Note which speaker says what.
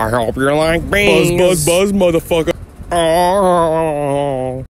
Speaker 1: I hope you're like bees.
Speaker 2: Buzz, buzz, buzz, motherfucker.
Speaker 1: Oh.